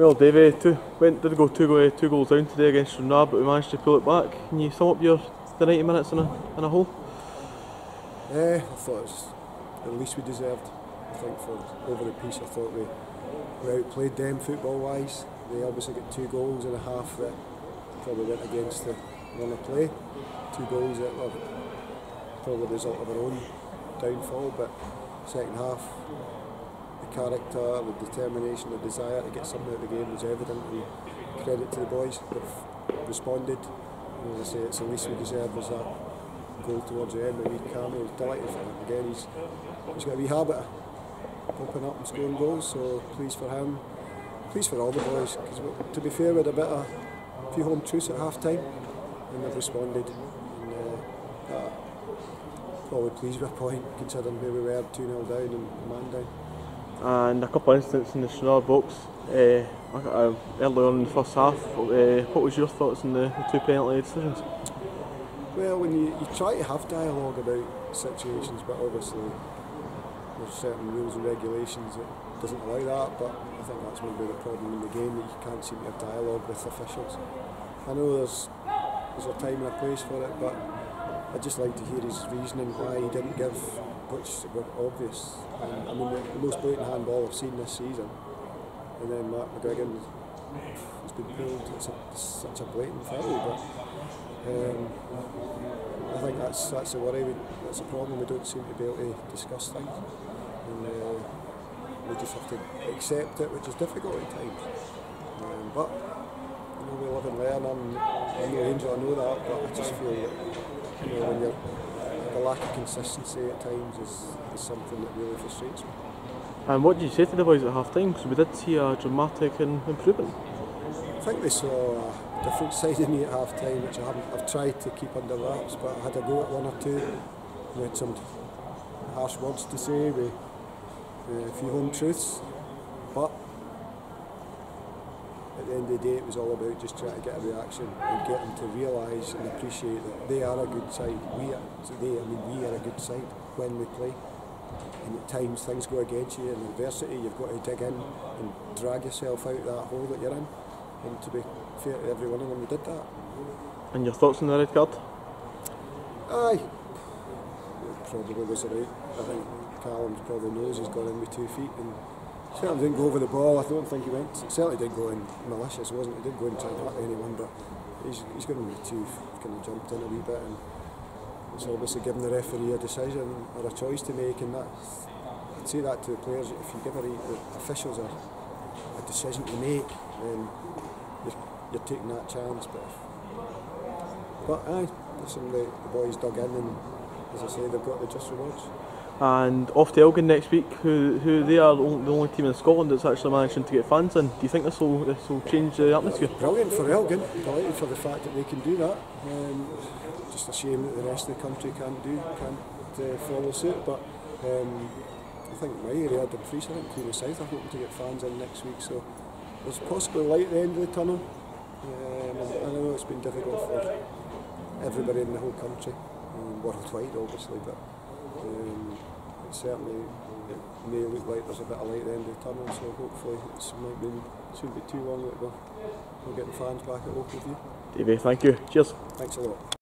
Well, Davie, two, went did go two, go, eh, two goals down today against Stranraer, but we managed to pull it back. Can you sum up your the 90 minutes in a, in a whole? Yeah, I thought it was the least we deserved. I think for over the piece, I thought we, we outplayed them football wise. They obviously got two goals and a half that probably went against the run of play. Two goals that were probably the result of our own downfall, but second half character, the determination, the desire to get something out of the game was evident and credit to the boys. They've responded. And as I say, it's the least we deserve was that goal towards the end. And we Cammy was delighted for him. Again, he's, he's got a wee habit of popping up and scoring goals, so pleased for him. Pleased for all the boys, because to be fair, we had a bit of a few home truths at half time and they've responded. And, uh, uh, probably pleased with a point considering where we were 2 0 down and man down and a couple of incidents in the Stranraer box uh, early on in the first half. Uh, what was your thoughts on the, the two penalty decisions? Well, when you, you try to have dialogue about situations, but obviously there's certain rules and regulations that doesn't allow that. But I think that's maybe the problem in the game that you can't seem to have dialogue with officials. I know there's there's a time and a place for it, but I'd just like to hear his reasoning why he didn't give, which were obvious. And, I mean, the, the most blatant handball I've seen this season, and then Mark McGuigan has been pulled. It's, a, it's such a blatant foul, but um, I think that's that's a worry. We, that's a problem. We don't seem to be able to discuss things, and uh, we just have to accept it, which is difficult at times. Um, but you know, we live and learn. I'm, I'm no angel, I know that, but I just feel that you know, when you're, lack of consistency at times is, is something that really frustrates me. And what did you say to the boys at half time? Because we did see a dramatic improvement. I think they saw a different side of me at half time, which I haven't. I've tried to keep under wraps, but I had a go at one or two. We had some harsh words to say, with uh, a few home truths, but the end of the day, it was all about just trying to get a reaction and get them to realise and appreciate that they are a good side. We are, so they, I mean, we are a good side when we play. And at times things go against you in adversity, you've got to dig in and drag yourself out of that hole that you're in. And to be fair to every one of them, we did that. And your thoughts on the red card? Aye, it probably was a right. I think Callum probably knows he's gone in with two feet and certainly didn't go over the ball. I don't think he went. Certainly didn't go in malicious, wasn't he? Didn't go in try to hurt anyone, but he's he's going to be too kind of jumped in a wee bit, and it's obviously given the referee a decision or a choice to make, and that I'd say that to the players. If you give the officials a, a decision to make, then you're, you're taking that chance. But but aye, listen, the, the boys dug in, and as I say, they've got the just rewards and off to Elgin next week, who who they are the only team in Scotland that's actually managing to get fans in. Do you think this will this will change the atmosphere? Brilliant for Elgin, delighted for the fact that they can do that. Um, just a shame that the rest of the country can't do can't uh, follow suit, but. Um, I think my area, Dumfries, I think Queen South are hoping to get fans in next week, so there's possibly light at the end of the tunnel. Um, I know it's been difficult for everybody in the whole country, um, worldwide obviously, but um, certainly it may look like there's a bit of light at the end of the tunnel, so hopefully it might be, shouldn't be too long that we'll, we'll get the fans back at Ochilview. Davie, thank you. Cheers. Thanks a lot.